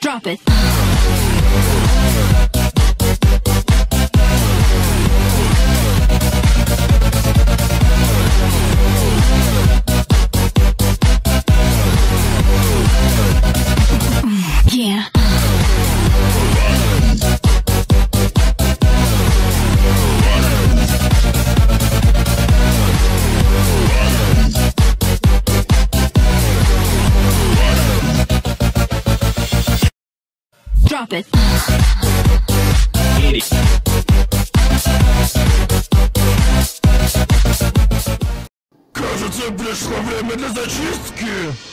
Drop it. Drop it. Кажется, пришло время для зачистки.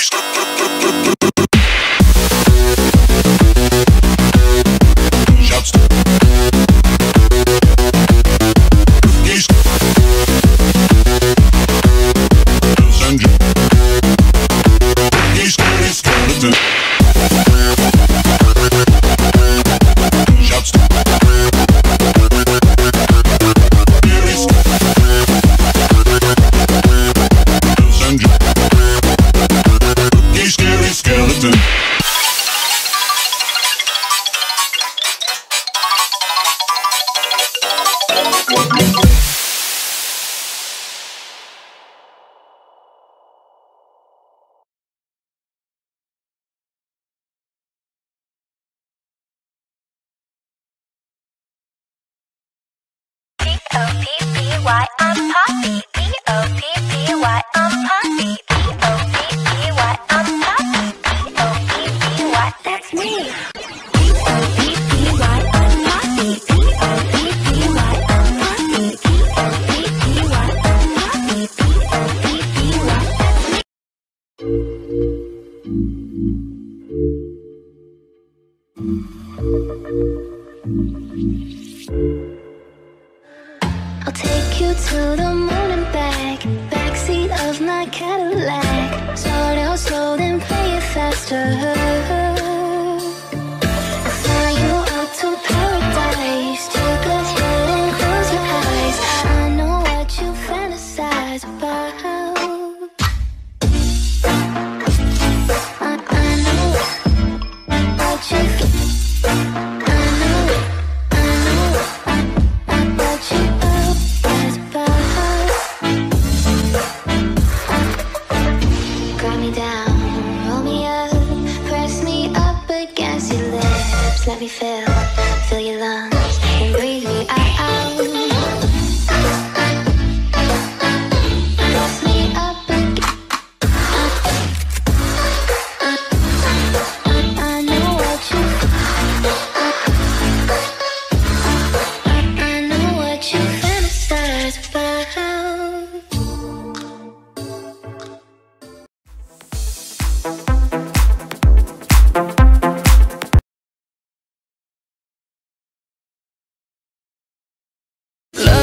spooky, skeleton. P-O-P-P-Y, I'm. P-O-P-P-Y, Let me feel, fill your lungs, and breathe me out.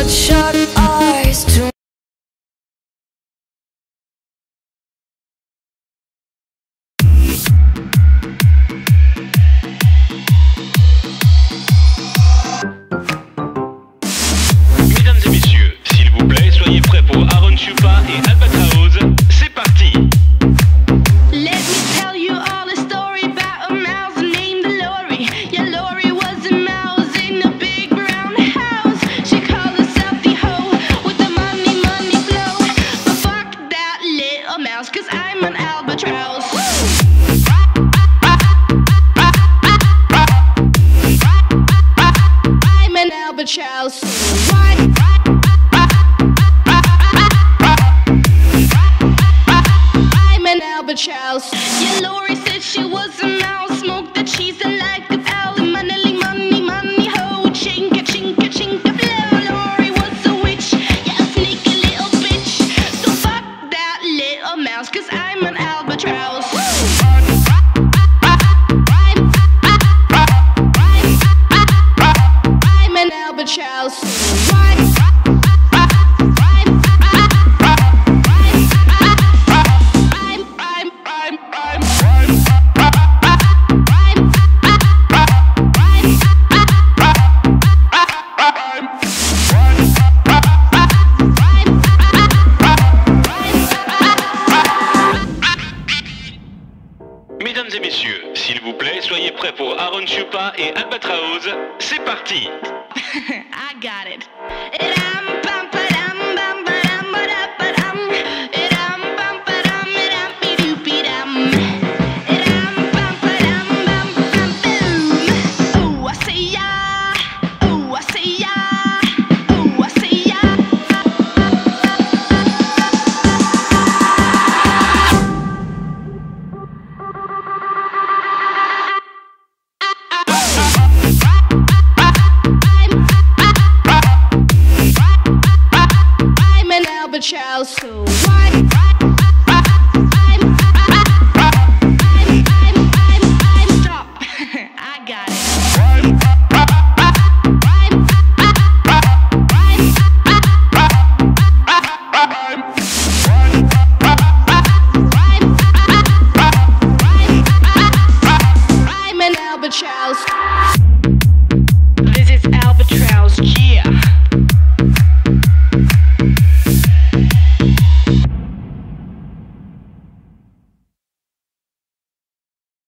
shot. pour Aaron Chupa et Albatraoz. C'est parti